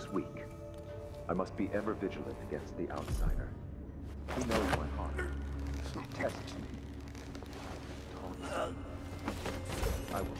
Was weak. I must be ever vigilant against the outsider. He knows my heart. He tests me. I will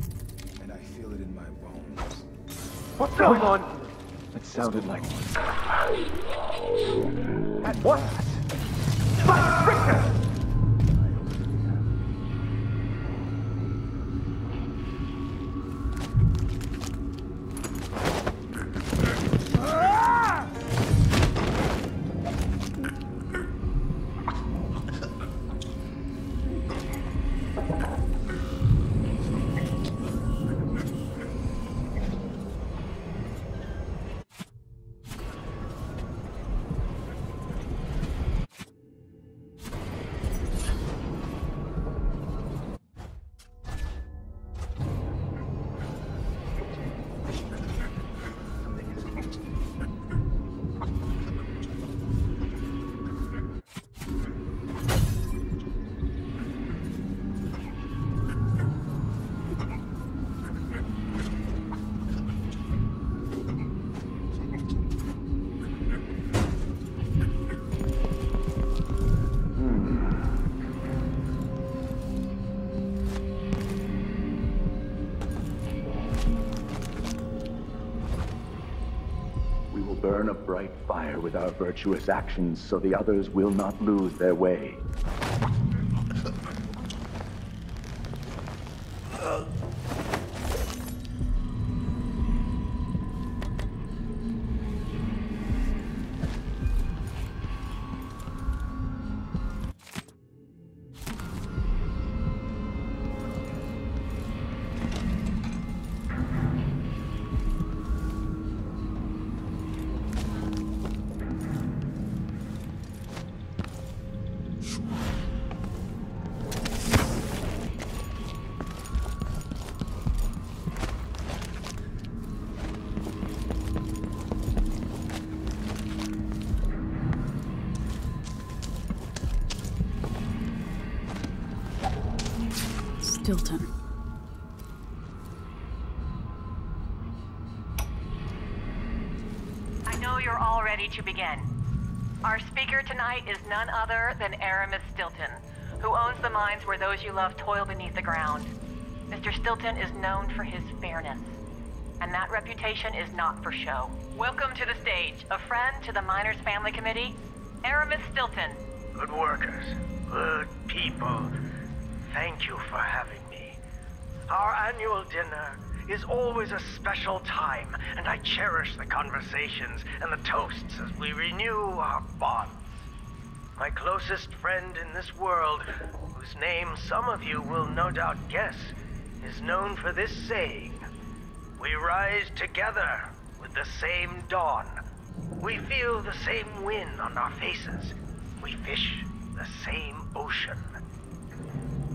I feel it in my bones. What's going on? It sounded like... That what? Fire with our virtuous actions so the others will not lose their way. Stilton. I know you're all ready to begin. Our speaker tonight is none other than Aramis Stilton, who owns the mines where those you love toil beneath the ground. Mr. Stilton is known for his fairness, and that reputation is not for show. Welcome to the stage, a friend to the Miners Family Committee, Aramis Stilton. Good workers, good people. Thank you for having me. Our annual dinner is always a special time, and I cherish the conversations and the toasts as we renew our bonds. My closest friend in this world, whose name some of you will no doubt guess, is known for this saying We rise together with the same dawn. We feel the same wind on our faces. We fish the same ocean.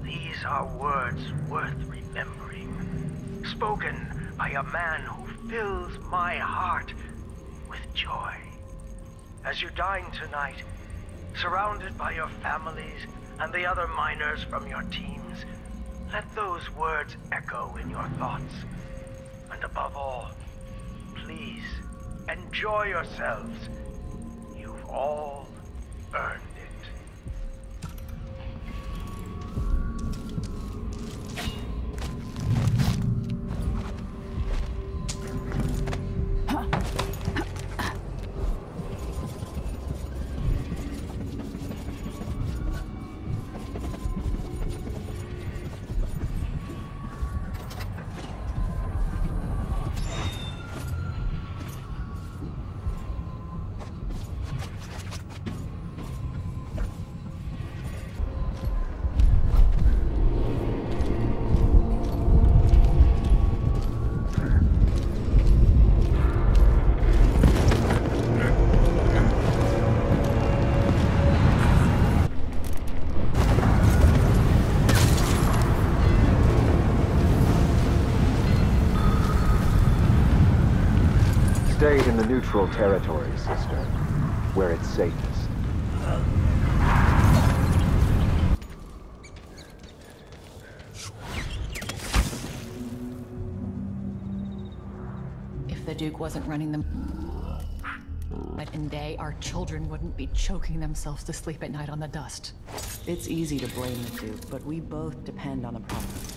These are words worth remembering, spoken by a man who fills my heart with joy. As you dine tonight, surrounded by your families and the other miners from your teams, let those words echo in your thoughts. And above all, please, enjoy yourselves. You've all earned neutral territory, sister, where it's safest. If the Duke wasn't running them night and day, our children wouldn't be choking themselves to sleep at night on the dust. It's easy to blame the Duke, but we both depend on the profit.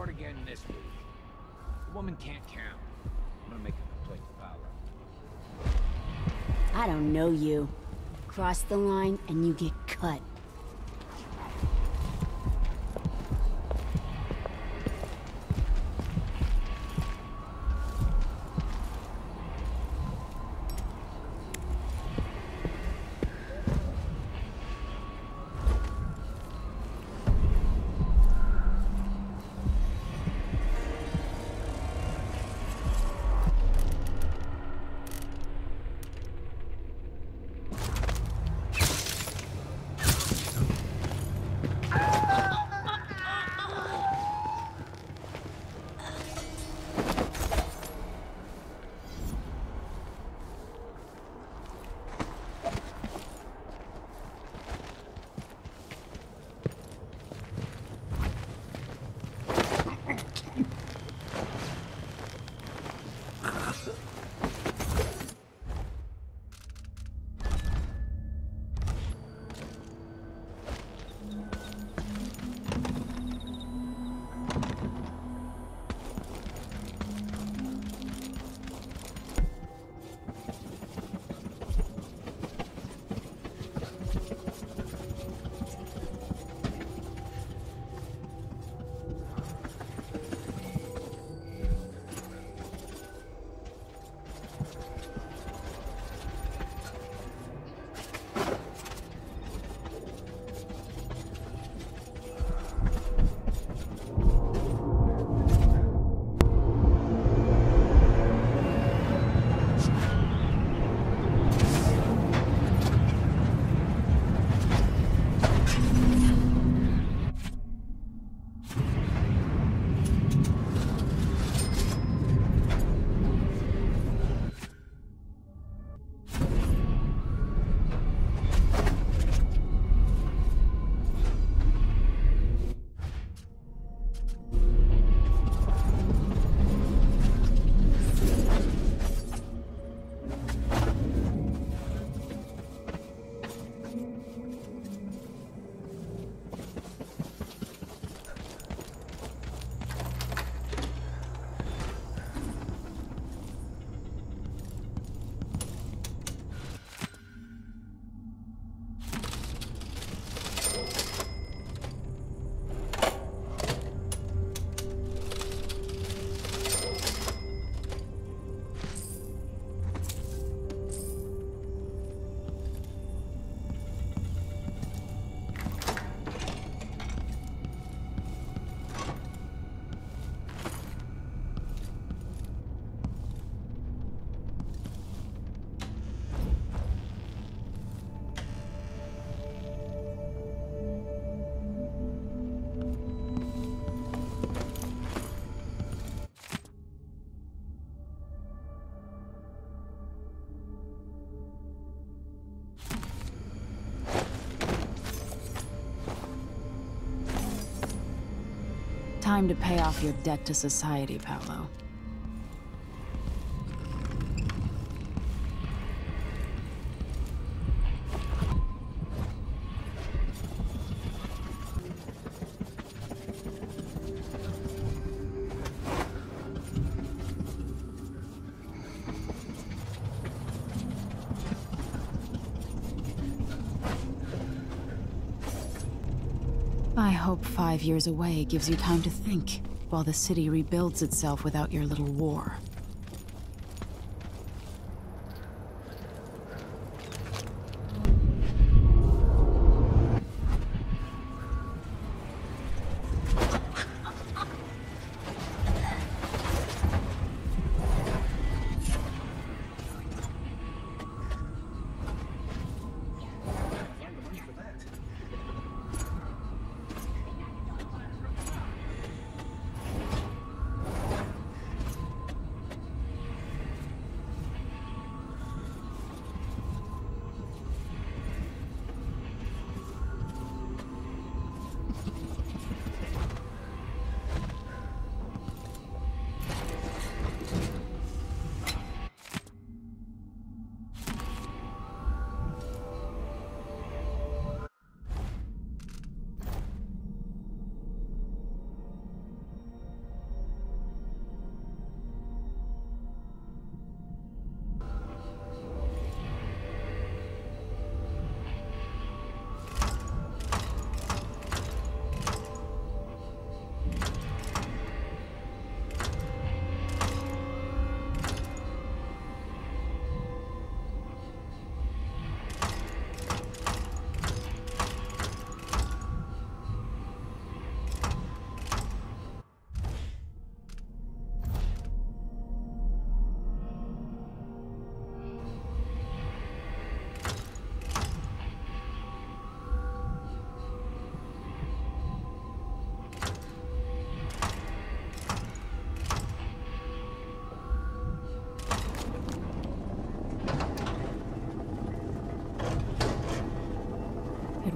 Short again this week. The woman can't count. I'm gonna make a complaint to Paolo. I don't know you. Cross the line and you get cut. Time to pay off your debt to society, Paolo. Hope five years away gives you time to think, while the city rebuilds itself without your little war.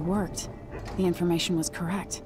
Worked. The information was correct.